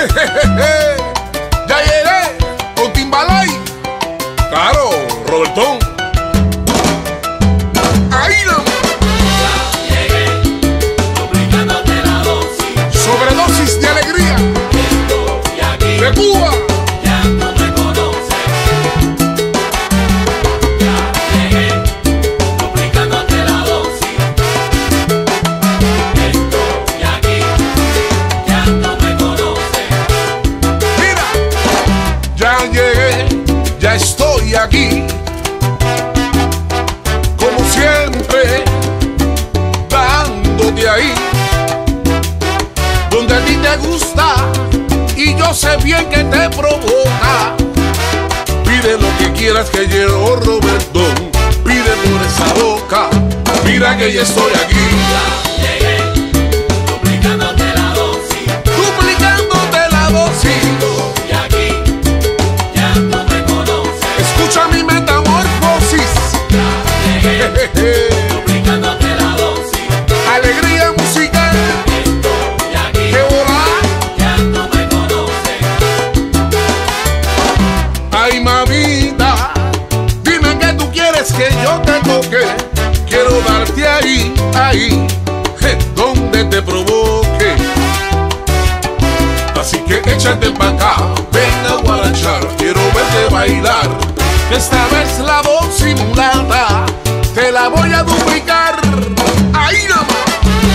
ya llegué con Timbalay. Claro, Robertón. Ahí la Duplicándote la dosis, sobredosis de alegría de Cuba. Sé bien que te provoca. Pide lo que quieras que llevo Roberto. Pide por esa boca. Mira que ya estoy aquí. Quiero darte ahí, ahí, je, donde te provoque. Así que échate pa' acá, ven a guarachar. Quiero verte bailar. Esta vez la voz simulada te la voy a duplicar. Ahí nomás.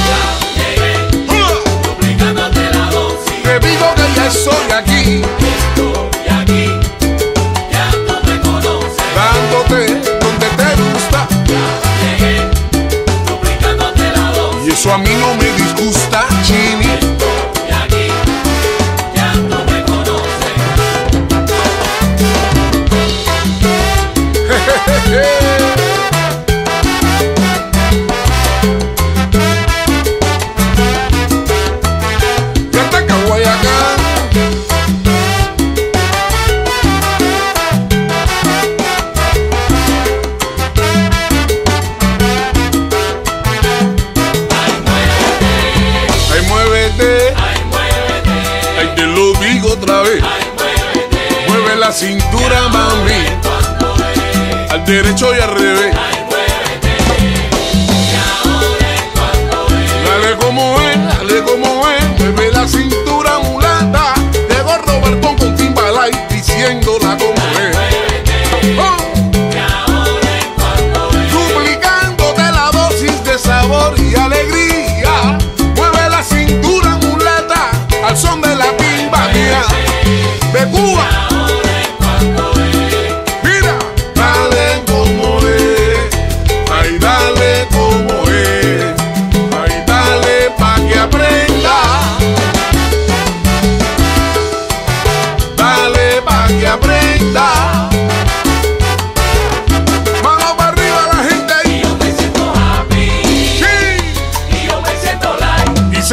Ya llegué, ¡Ah! duplicándote la dosis. Te digo que ya estoy aquí, Te lo digo otra vez. Mueve la cintura, mami. Al derecho y al revés.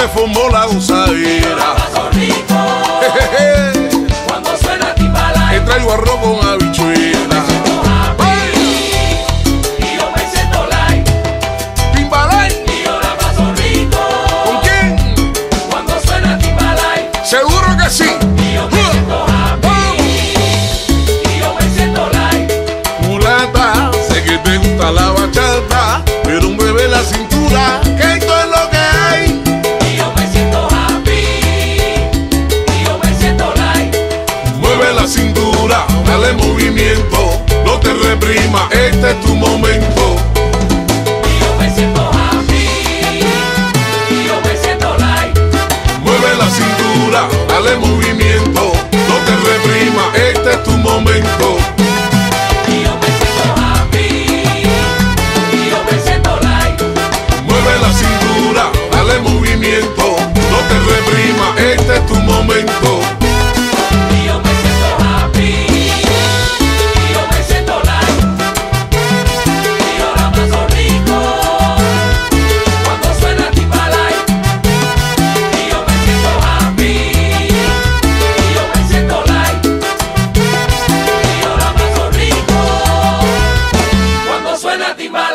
Se formó la gozadera. Cuando suena Timbalay. Te traigo arroz con habichuela. Este perfecta tu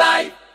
life.